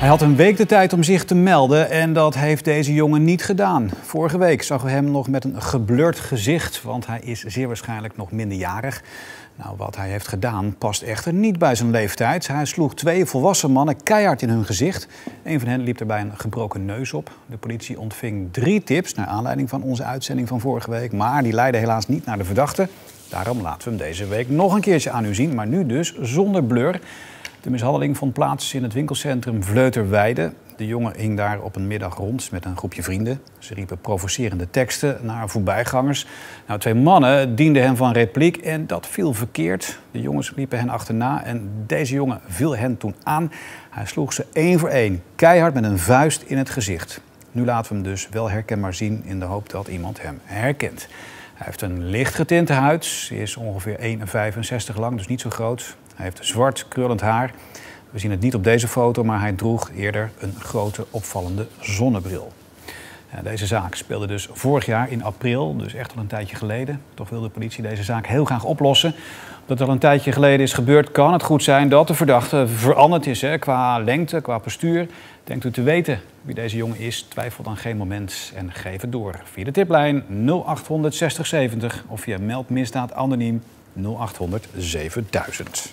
Hij had een week de tijd om zich te melden en dat heeft deze jongen niet gedaan. Vorige week zagen we hem nog met een geblurred gezicht, want hij is zeer waarschijnlijk nog minderjarig. Nou, wat hij heeft gedaan past echter niet bij zijn leeftijd. Hij sloeg twee volwassen mannen keihard in hun gezicht. Een van hen liep erbij een gebroken neus op. De politie ontving drie tips naar aanleiding van onze uitzending van vorige week, maar die leidden helaas niet naar de verdachte. Daarom laten we hem deze week nog een keertje aan u zien, maar nu dus zonder blur. De mishandeling vond plaats in het winkelcentrum Vleuterweide. De jongen hing daar op een middag rond met een groepje vrienden. Ze riepen provocerende teksten naar voorbijgangers. Nou, twee mannen dienden hem van repliek en dat viel verkeerd. De jongens liepen hen achterna en deze jongen viel hen toen aan. Hij sloeg ze één voor één, keihard met een vuist in het gezicht. Nu laten we hem dus wel herkenbaar zien in de hoop dat iemand hem herkent. Hij heeft een licht getinte huid, is ongeveer 1,65 lang, dus niet zo groot. Hij heeft zwart krullend haar. We zien het niet op deze foto, maar hij droeg eerder een grote opvallende zonnebril. Ja, deze zaak speelde dus vorig jaar in april, dus echt al een tijdje geleden. Toch wil de politie deze zaak heel graag oplossen. Omdat het al een tijdje geleden is gebeurd, kan het goed zijn dat de verdachte veranderd is hè, qua lengte, qua postuur. Denkt u te weten wie deze jongen is? Twijfel dan geen moment en geef het door. Via de tiplijn 0800 6070 of via meldmisdaad anoniem 0800 7000.